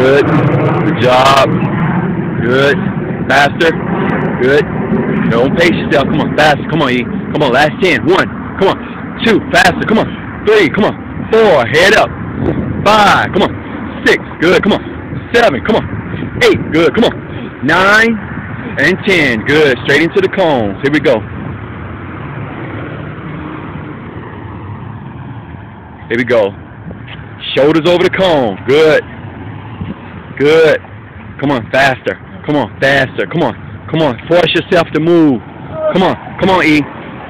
Good. Good job. Good. Faster. Good. Don't pace yourself. Come on, faster. Come on, E. Come on, last ten. One. Come on. Two. Faster. Come on. Three. Come on. Four. Head up. Five. Come on. Six. Good. Come on. Seven. Come on. Eight. Good. Come on. Nine and ten. Good. Straight into the cones. Here we go. Here we go. Shoulders over the cone. Good. Good. Come on, faster. Come on, faster. Come on. Come on. Force yourself to move. Come on. Come on, E.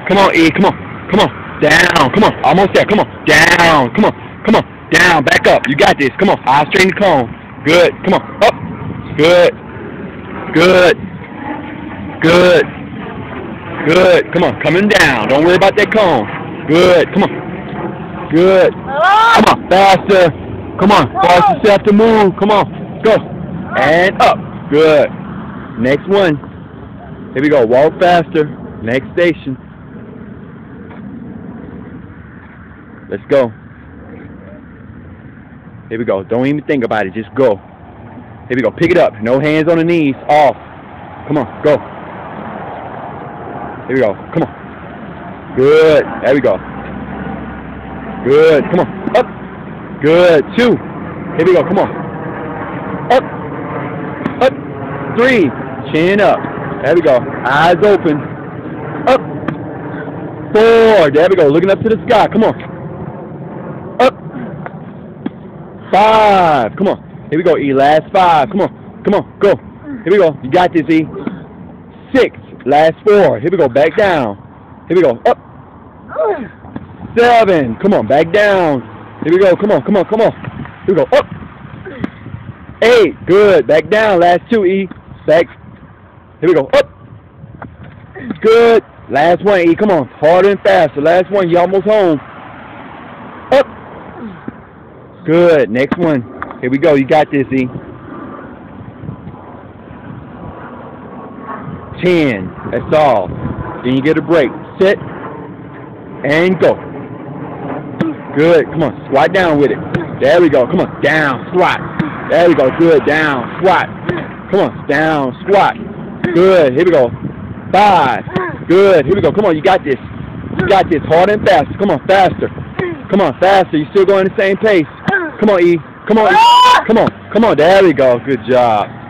Come on, E. Come on. Come on. Down. Come on. Almost there. Come on. Down. Come on. Come on. Down. Back up. You got this. Come on. Eyes straight in the cone. Good. Come on. Up. Good. Good. Good. Good. Come on. Coming down. Don't worry about that cone. Good. Come on. Good. Come on. Faster. Come on. Force yourself to move. Come on. Go. And up. Good. Next one. Here we go. Walk faster. Next station. Let's go. Here we go. Don't even think about it. Just go. Here we go. Pick it up. No hands on the knees. Off. Come on. Go. Here we go. Come on. Good. There we go. Good. Come on. Up. Good. Two. Here we go. Come on. Up. Up. Three. Chin up. There we go. Eyes open. Up. Four. There we go. Looking up to the sky. Come on. Up. Five. Come on. Here we go, E. Last five. Come on. Come on. Go. Here we go. You got this, E. Six. Last four. Here we go. Back down. Here we go. Up. Seven. Come on. Back down. Here we go. Come on. Come on. Come on. Here we go. Up. Eight. Good. Back down. Last two, E. Back. Here we go. Up. Good. Last one, E. Come on. Harder and faster. Last one. You almost home. Up. Good. Next one. Here we go. You got this, E. Ten. That's all. Then you get a break. Sit. And go. Good. Come on. Squat down with it. There we go. Come on. Down. Squat. There we go. Good. Down. Squat. Come on. Down. Squat. Good. Here we go. Five. Good. Here we go. Come on. You got this. You got this. Harder and faster. Come on. Faster. Come on. Faster. You still going the same pace. Come on, E. Come on. E. Come on. Come on. There we go. Good job.